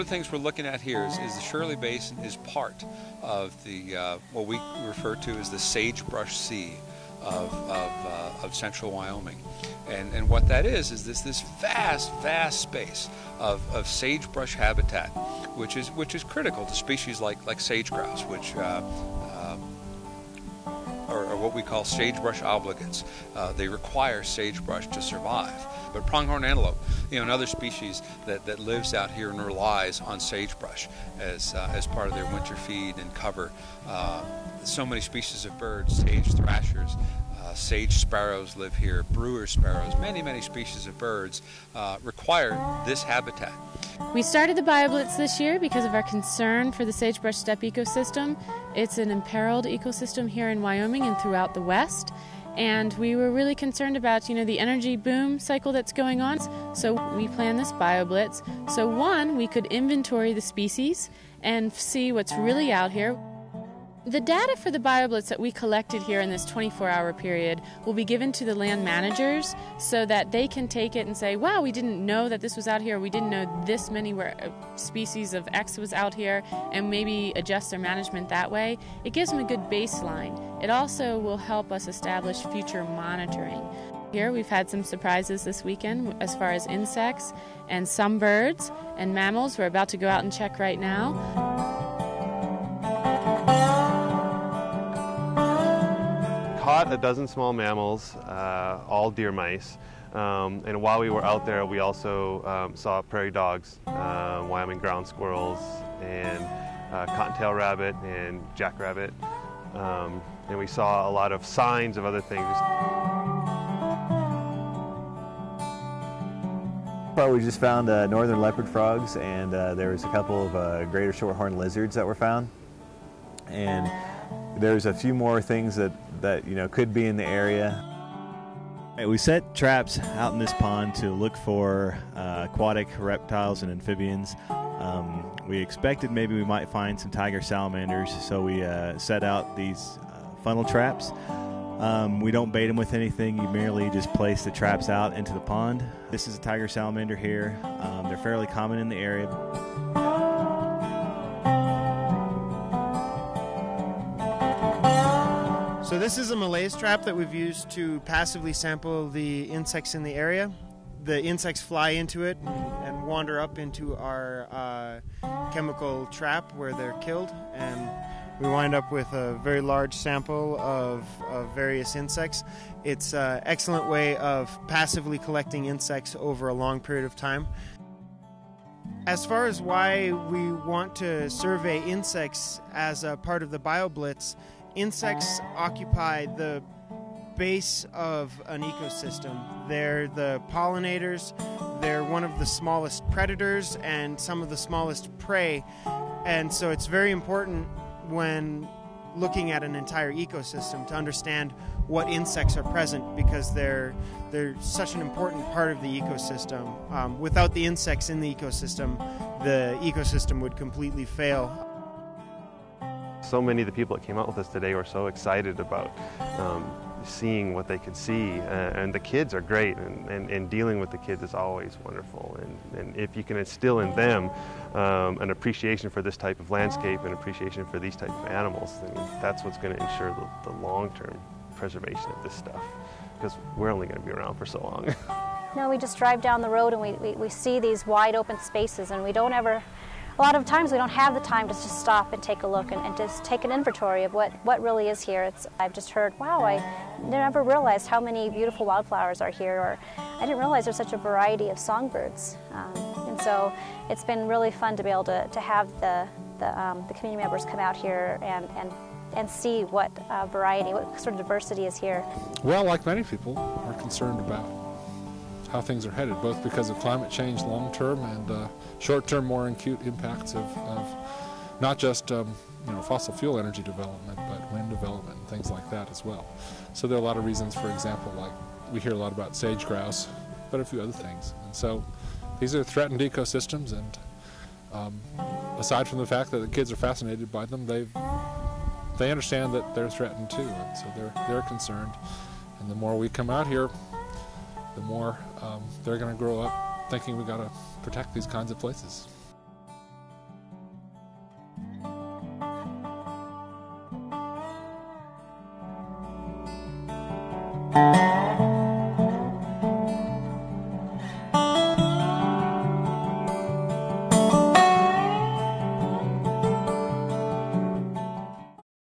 one of the things we're looking at here is, is the Shirley Basin is part of the uh, what we refer to as the sagebrush sea of, of, uh, of central Wyoming. And, and what that is, is this, this vast, vast space of, of sagebrush habitat, which is, which is critical to species like, like sage grouse, which what we call sagebrush obligates. Uh, they require sagebrush to survive. But pronghorn antelope, you know, another species that, that lives out here and relies on sagebrush as, uh, as part of their winter feed and cover. Uh, so many species of birds, sage thrashers, uh, sage sparrows live here, brewer sparrows, many, many species of birds uh, require this habitat. We started the BioBlitz this year because of our concern for the sagebrush steppe ecosystem. It's an imperiled ecosystem here in Wyoming and throughout the West. And we were really concerned about, you know, the energy boom cycle that's going on. So we planned this BioBlitz. So one, we could inventory the species and see what's really out here. The data for the BioBlitz that we collected here in this 24 hour period will be given to the land managers so that they can take it and say, wow, we didn't know that this was out here, we didn't know this many were, uh, species of X was out here, and maybe adjust their management that way. It gives them a good baseline. It also will help us establish future monitoring. Here we've had some surprises this weekend as far as insects and some birds and mammals. We're about to go out and check right now. Caught a dozen small mammals, uh, all deer mice. Um, and while we were out there, we also um, saw prairie dogs, uh, Wyoming ground squirrels, and uh, cottontail rabbit and jackrabbit. Um, and we saw a lot of signs of other things. Well, we just found uh, northern leopard frogs, and uh, there was a couple of uh, greater shorthorn lizards that were found. And there's a few more things that, that you know could be in the area. We set traps out in this pond to look for uh, aquatic reptiles and amphibians. Um, we expected maybe we might find some tiger salamanders, so we uh, set out these uh, funnel traps. Um, we don't bait them with anything, you merely just place the traps out into the pond. This is a tiger salamander here. Um, they're fairly common in the area. This is a malaise trap that we've used to passively sample the insects in the area. The insects fly into it and wander up into our uh, chemical trap where they're killed, and we wind up with a very large sample of, of various insects. It's an excellent way of passively collecting insects over a long period of time. As far as why we want to survey insects as a part of the BioBlitz, insects occupy the base of an ecosystem. They're the pollinators, they're one of the smallest predators and some of the smallest prey. And so it's very important when looking at an entire ecosystem to understand what insects are present because they're they're such an important part of the ecosystem. Um, without the insects in the ecosystem, the ecosystem would completely fail so many of the people that came out with us today were so excited about um, seeing what they could see. Uh, and the kids are great, and, and, and, dealing with the kids is always wonderful. And, and if you can instill in them um, an appreciation for this type of landscape and appreciation for these type of animals, then that's what's going to ensure the, the long-term preservation of this stuff. Because we're only going to be around for so long. no, we just drive down the road and we, we, we see these wide open spaces, and we don't ever a lot of times we don't have the time to just stop and take a look and, and, just take an inventory of what, what really is here. It's, I've just heard, wow, I never realized how many beautiful wildflowers are here, or I didn't realize there's such a variety of songbirds. Um, and so it's been really fun to be able to, to have the, the, um, the community members come out here and, and and see what uh, variety, what sort of diversity is here. Well, like many people, are concerned about how things are headed, both because of climate change long term and uh, short term, more acute impacts of, of not just um, you know, fossil fuel energy development, but wind development and things like that as well. So there are a lot of reasons, for example, like we hear a lot about sage grouse, but a few other things. And so these are threatened ecosystems, and um, aside from the fact that the kids are fascinated by them, they they understand that they're threatened too, and so they're they're concerned. And the more we come out here, the more um, they're going to grow up thinking we got to protect these kinds of places.